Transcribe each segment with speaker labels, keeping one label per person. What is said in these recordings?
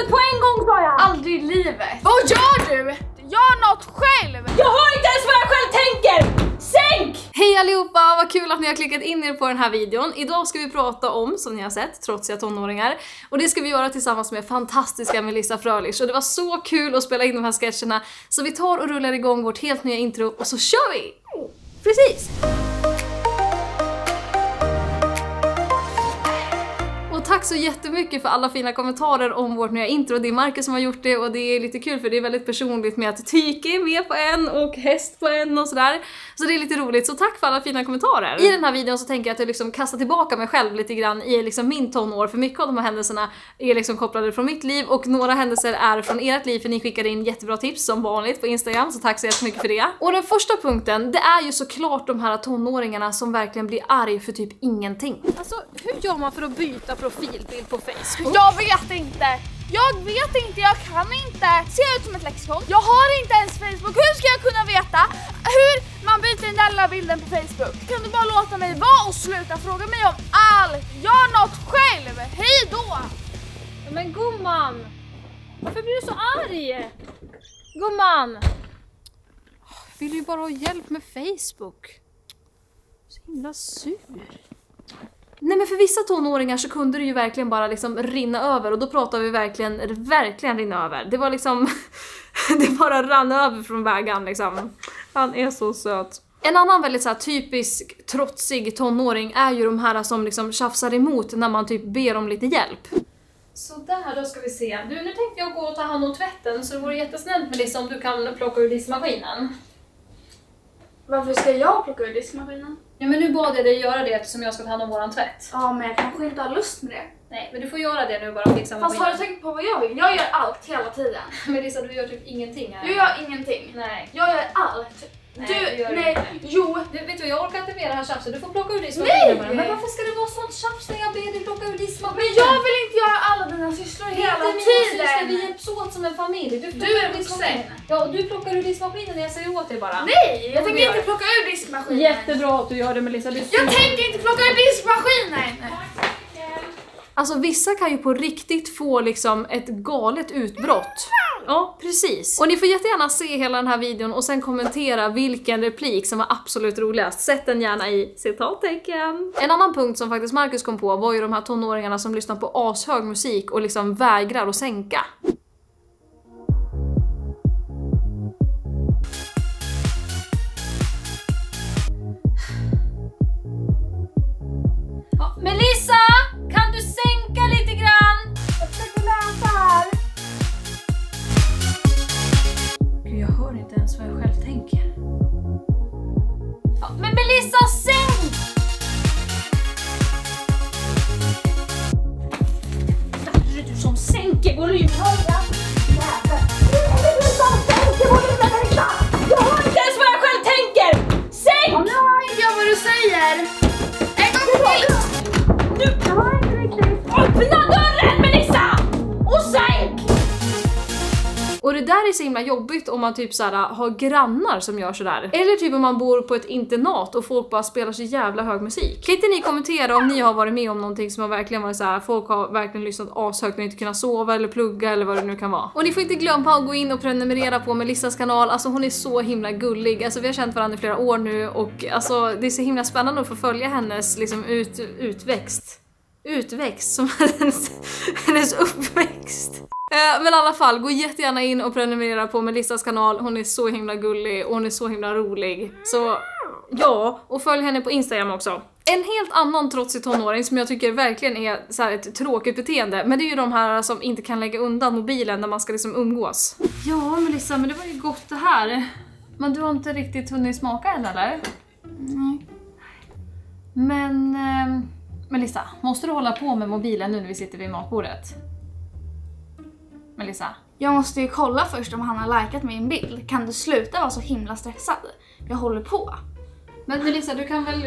Speaker 1: rummet på en gång sa jag!
Speaker 2: Aldrig i livet. Vad gör du? Gör något själv!
Speaker 1: Jag hör inte ens vad jag själv tänker! Sänk!
Speaker 3: Hej allihopa, vad kul att ni har klickat in er på den här videon. Idag ska vi prata om, som ni har sett, trotsiga tonåringar. Och det ska vi göra tillsammans med fantastiska Melissa Frölich. Och det var så kul att spela in de här sketcherna. Så vi tar och rullar igång vårt helt nya intro och så kör vi! Precis! Tack så jättemycket för alla fina kommentarer om vårt nya intro. Det är Marcus som har gjort det och det är lite kul för det är väldigt personligt med att tyke är med på en och häst på en och sådär. Så det är lite roligt, så tack för alla fina kommentarer. I den här videon så tänker jag att jag liksom kastar tillbaka mig själv lite grann i liksom min tonår för mycket av de här händelserna är liksom kopplade från mitt liv och några händelser är från ert liv för ni skickade in jättebra tips som vanligt på Instagram så tack så jättemycket för det. Och den första punkten, det är ju såklart de här tonåringarna som verkligen blir arg för typ ingenting. Alltså hur gör man för att byta profilbild på Facebook?
Speaker 2: Jag vet inte. Jag vet inte, jag kan inte. Ser jag ut som ett lexikon? Jag har inte ens Facebook. Hur ska jag kunna veta hur man byter den där lilla bilden på Facebook? Kan du bara låta mig vara och sluta fråga mig om allt? Gör något själv. Hej då!
Speaker 3: Men gumman! Varför blir du så arg? Gumman! Jag vill ju bara ha hjälp med Facebook. Så himla sur. Nej men för vissa tonåringar så kunde det ju verkligen bara liksom rinna över och då pratar vi verkligen, verkligen rinna över. Det var liksom, det bara rann över från vägen liksom. Han är så söt. En annan väldigt så här, typisk trotsig tonåring är ju de här som liksom tjafsar emot när man typ ber om lite hjälp. Sådär, då ska vi se. Du, nu tänkte jag gå och ta hand om tvätten så det vore jättesnällt Melissa om du kan plocka ur diskmaskinen.
Speaker 2: Varför ska jag plocka ur diskmaskinen?
Speaker 3: Ja men nu bad jag dig göra det eftersom jag ska ta hand om våran tvätt.
Speaker 2: Ja, men jag kanske inte har lust med det.
Speaker 3: Nej, men du får göra det nu bara och fixa
Speaker 2: Fast har du tänkt på vad jag vill? Jag gör allt hela tiden.
Speaker 3: Melissa, du gör typ ingenting här.
Speaker 2: Jag gör ingenting.
Speaker 3: Nej.
Speaker 2: Jag gör allt.
Speaker 3: Nej,
Speaker 2: du,
Speaker 3: det
Speaker 2: nej,
Speaker 3: inte.
Speaker 2: jo.
Speaker 3: Du, vet du, jag orkar inte med det här tjafset. Du får plocka ur diskmaskinen
Speaker 2: Nej!
Speaker 3: bara. Men varför ska det vara sånt tjafs när jag ber dig plocka ur diskmaskinen?
Speaker 2: Men jag vill inte göra alla dina sysslor hela
Speaker 3: Inte mina syster, vi
Speaker 2: tiden.
Speaker 3: hjälps åt som en familj. Du,
Speaker 2: Du är vuxen.
Speaker 3: Ja, och du plockar ur diskmaskinen när jag säger åt dig bara.
Speaker 2: Nej, jag tänker inte plocka ur diskmaskinen.
Speaker 3: Jättebra att du gör det Melissa.
Speaker 2: Jag tänker inte plocka ur diskmaskinen.
Speaker 3: Alltså vissa kan ju på riktigt få liksom ett galet utbrott. Ja, precis. Och ni får jättegärna se hela den här videon och sen kommentera vilken replik som var absolut roligast. Sätt den gärna i citattecken. En annan punkt som faktiskt Marcus kom på var ju de här tonåringarna som lyssnar på ashög musik och liksom vägrar att sänka. Så himla jobbigt om man typ såhär har grannar som gör sådär. Eller typ om man bor på ett internat och folk bara spelar så jävla hög musik. Kan inte ni kommentera om ni har varit med om någonting som har verkligen varit såhär, folk har verkligen lyssnat ashögt och inte kunnat sova eller plugga eller vad det nu kan vara. Och ni får inte glömma att gå in och prenumerera på Melissas kanal, alltså hon är så himla gullig. Alltså vi har känt varandra i flera år nu och alltså det är så himla spännande att få följa hennes liksom ut, utväxt. Utväxt som hennes, hennes uppväxt. Eh, Men i alla fall, gå jättegärna in och prenumerera på Melissas kanal. Hon är så himla gullig och hon är så himla rolig. Så ja, och följ henne på Instagram också. En helt annan trotsig tonåring som jag tycker verkligen är så här ett tråkigt beteende, men det är ju de här som inte kan lägga undan mobilen när man ska liksom umgås. Ja Melissa, men det var ju gott det här. Men du har inte riktigt hunnit smaka än eller? Nej. Men ehm, Melissa, måste du hålla på med mobilen nu när vi sitter vid matbordet? Melissa?
Speaker 2: Jag måste ju kolla först om han har likat min bild. Kan du sluta vara så himla stressad? Jag håller på.
Speaker 3: Men Melissa, du kan väl...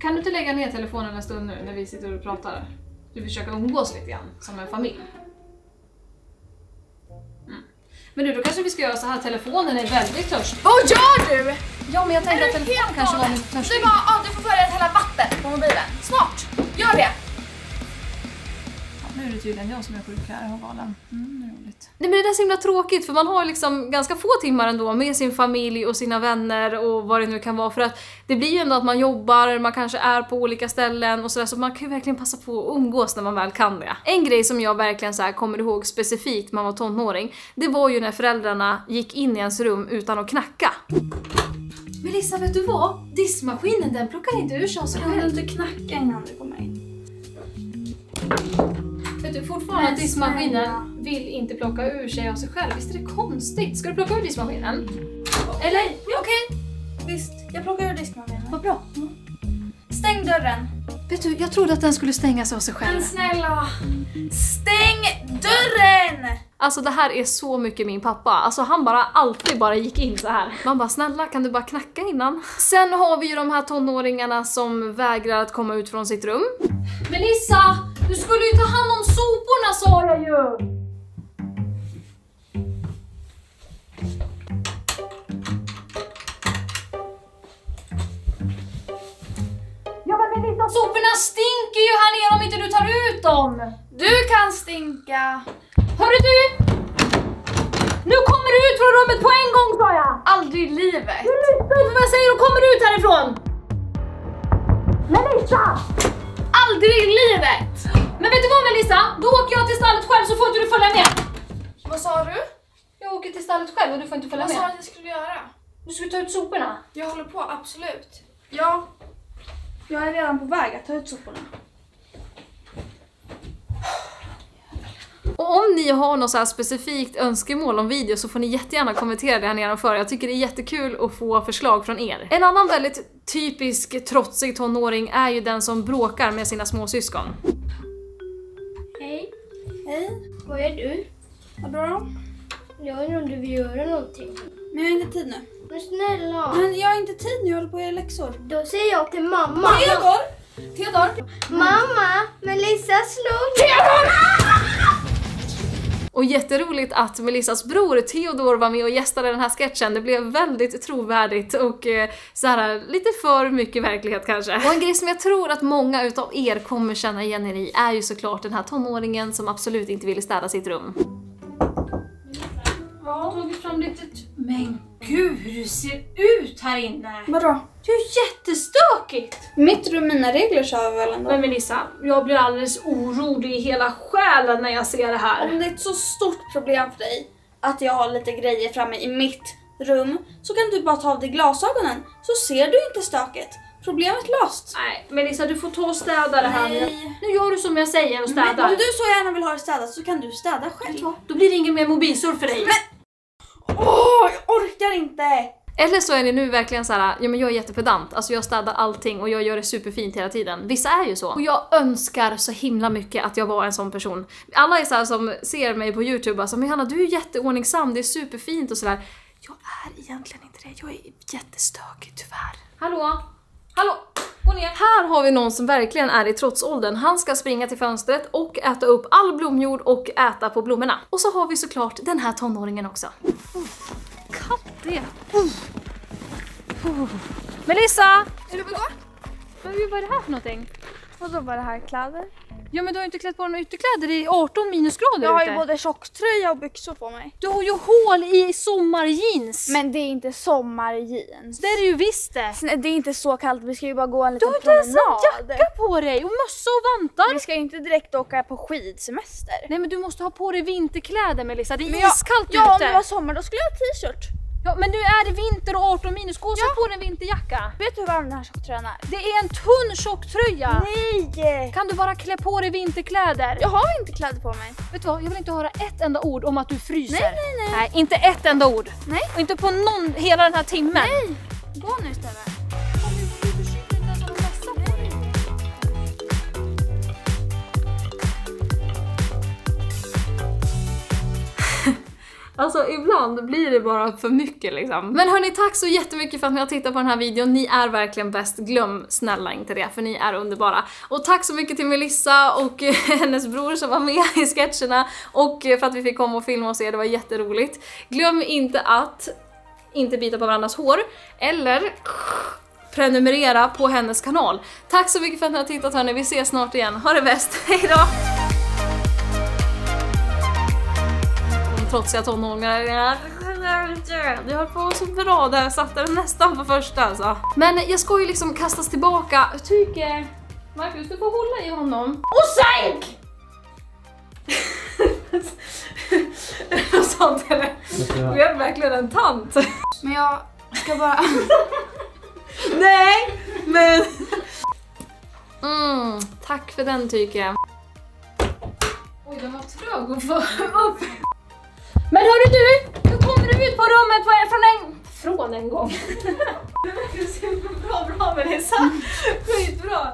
Speaker 3: Kan du inte lägga ner telefonen en stund nu när vi sitter och pratar? Du försöker umgås lite grann, som en familj. Mm. Men du, då kanske vi ska göra så här. telefonen är väldigt törstig.
Speaker 2: Vad gör du?
Speaker 3: Ja, men jag tänkte att telefonen kanske var lite törstig.
Speaker 2: Du bara, ja, du får börja hälla vatten på mobilen. Smart. Gör det.
Speaker 3: Nu är det tydligen jag som är sjuk här och galen. Mm, roligt. Nej men det där är så himla tråkigt för man har liksom ganska få timmar ändå med sin familj och sina vänner och vad det nu kan vara för att det blir ju ändå att man jobbar, man kanske är på olika ställen och sådär så man kan ju verkligen passa på att umgås när man väl kan det. En grej som jag verkligen så här kommer ihåg specifikt när man var tonåring, det var ju när föräldrarna gick in i ens rum utan att knacka. Melissa, vet du vad? Diskmaskinen den plockar inte ur sig av sig
Speaker 2: Kan du
Speaker 3: själv.
Speaker 2: inte knacka innan du kommer in?
Speaker 3: Vet du fortfarande
Speaker 2: Men
Speaker 3: att diskmaskinen vill inte plocka ur sig av sig själv? Visst är det konstigt? Ska du plocka ur diskmaskinen? Eller? Ja, okej.
Speaker 2: Visst, jag plockar ur diskmaskinen.
Speaker 3: Vad bra.
Speaker 2: Stäng dörren.
Speaker 3: Vet du, jag trodde att den skulle stänga sig av sig själv.
Speaker 2: Men snälla, stäng dörren!
Speaker 3: Alltså det här är så mycket min pappa. Alltså han bara alltid bara gick in så här. Man bara snälla kan du bara knacka innan? Sen har vi ju de här tonåringarna som vägrar att komma ut från sitt rum. Melissa! Du skulle ju ta hand om soporna sa jag ju! Ja men Melissa soporna stinker ju här nere om inte du tar ut dem!
Speaker 2: Du kan stinka.
Speaker 3: Hörru du! Nu kommer du ut från rummet på en gång sa jag!
Speaker 2: Aldrig i livet.
Speaker 3: Du lyssnar inte vad jag säger och kommer ut härifrån! Melissa!
Speaker 2: Aldrig i livet!
Speaker 3: Men vet du vad Melissa? Då åker jag till stallet själv så får inte du följa med.
Speaker 2: Vad sa du?
Speaker 3: Jag åker till stallet själv och du får inte följa
Speaker 2: Vad sa du
Speaker 3: med.
Speaker 2: att jag skulle göra?
Speaker 3: Du ska ta ut soporna.
Speaker 2: Jag håller på, absolut. Ja, jag är redan på väg att ta ut soporna.
Speaker 3: Och om ni har något så här specifikt önskemål om video så får ni jättegärna kommentera det här nedanför. Jag tycker det är jättekul att få förslag från er. En annan väldigt typisk trotsig tonåring är ju den som bråkar med sina småsyskon.
Speaker 4: Hej,
Speaker 2: Hej,
Speaker 4: vad är du?
Speaker 2: vadå?
Speaker 4: Jag undrar om du vill göra någonting.
Speaker 2: Men jag har inte tid nu.
Speaker 4: Men snälla.
Speaker 2: Men jag har inte tid nu, jag håller på att göra läxor.
Speaker 4: Då säger jag till mamma.
Speaker 2: Theodor! Theodor!
Speaker 4: Mamma, Melissa slog Theodor!
Speaker 3: Och jätteroligt att Melissas bror Theodor var med och gästade den här sketchen. Det blev väldigt trovärdigt och eh, så här, lite för mycket verklighet kanske. Och en grej som jag tror att många utav er kommer känna igen er i är ju såklart den här tonåringen som absolut inte ville städa sitt rum. Har tagit fram lite... Men gud hur du ser ut här inne!
Speaker 2: Vadå?
Speaker 3: Det är jättestökigt!
Speaker 2: Mitt rum, mina regler sa vi väl ändå?
Speaker 3: Men Melissa, jag blir alldeles orolig i hela själen när jag ser det här.
Speaker 2: Om det är ett så stort problem för dig att jag har lite grejer framme i mitt rum så kan du bara ta av dig glasögonen så ser du inte stöket. Problemet löst.
Speaker 3: Nej, Melissa du får ta och städa det här nu.
Speaker 2: Nej.
Speaker 3: Nu gör du som jag säger och
Speaker 2: Men
Speaker 3: städar.
Speaker 2: om du så gärna vill ha det städat så kan du städa själv.
Speaker 3: Då blir det ingen mer mobilsurf för dig.
Speaker 2: Jag orkar inte!
Speaker 3: Eller så är ni nu verkligen så här, ja men jag är jättepedant, alltså jag städar allting och jag gör det superfint hela tiden. Vissa är ju så. Och jag önskar så himla mycket att jag var en sån person. Alla är så här som ser mig på youtube alltså, men Hanna du är jätteordningsam, det är superfint och sådär. Jag är egentligen inte det, jag är jättestökig tyvärr. Hallå? Hallå? Gå ner! Här har vi någon som verkligen är i trotsåldern. Han ska springa till fönstret och äta upp all blomjord och äta på blommorna. Och så har vi såklart den här tonåringen också. Mm det Melissa!
Speaker 2: Är du på gång?
Speaker 3: Men vad är det här för någonting?
Speaker 2: Vadå var det här kläder?
Speaker 3: Ja men du har ju inte klätt på dig några ytterkläder, det är 18 minusgrader
Speaker 2: Jag har
Speaker 3: ute.
Speaker 2: ju både tjocktröja och byxor på mig.
Speaker 3: Du har ju hål i sommarjeans!
Speaker 2: Men det är inte sommarjeans.
Speaker 3: det är det ju visst det!
Speaker 2: Det är inte så kallt, vi ska ju bara gå en
Speaker 3: Du
Speaker 2: liten
Speaker 3: har inte ens en
Speaker 2: promenad.
Speaker 3: jacka på dig och mössa och vantar!
Speaker 2: Vi ska ju inte direkt åka på skidsemester.
Speaker 3: Nej men du måste ha på dig vinterkläder Melissa, det är
Speaker 2: Men jag-
Speaker 3: iskallt
Speaker 2: Ja, om
Speaker 3: ute!
Speaker 2: det var sommar då skulle jag ha t-shirt.
Speaker 3: Ja men nu är det vinter och 18 minus, gå och sätt på dig en vinterjacka!
Speaker 2: Vet du hur varm den här tjocktröjan är?
Speaker 3: Det är en tunn tjocktröja!
Speaker 2: Nej!
Speaker 3: Kan du bara klä på dig vinterkläder?
Speaker 2: Jag har inte kläder på mig.
Speaker 3: Vet du vad, jag vill inte höra ett enda ord om att du fryser.
Speaker 2: Nej, nej, nej.
Speaker 3: Nej, inte ett enda ord.
Speaker 2: Nej.
Speaker 3: Och inte på någon, hela den här timmen.
Speaker 2: Nej! Gå nu istället.
Speaker 3: Alltså ibland blir det bara för mycket liksom. Men hörni, tack så jättemycket för att ni har tittat på den här videon. Ni är verkligen bäst. Glöm snälla inte det, för ni är underbara. Och tack så mycket till Melissa och hennes bror som var med i sketcherna och för att vi fick komma och filma och se, det var jätteroligt. Glöm inte att inte bita på varandras hår eller prenumerera på hennes kanal. Tack så mycket för att ni har tittat hörni, vi ses snart igen. Ha det bäst, hejdå! Trotsiga tonåringar. Det höll på så bra där, jag satte den nästan på första alltså. Men jag ska ju liksom kastas tillbaka. Jag tycker... Marcus, du får hålla i honom.
Speaker 1: Och sänk!
Speaker 3: Något sånt eller? Du är verkligen en tant.
Speaker 2: Men jag ska bara...
Speaker 3: Nej, men... Mm, tack för den tycker jag. Oj, den var trög att få upp.
Speaker 1: Från en gång.
Speaker 3: Det verkar så bra, bra Melissa. Skitbra.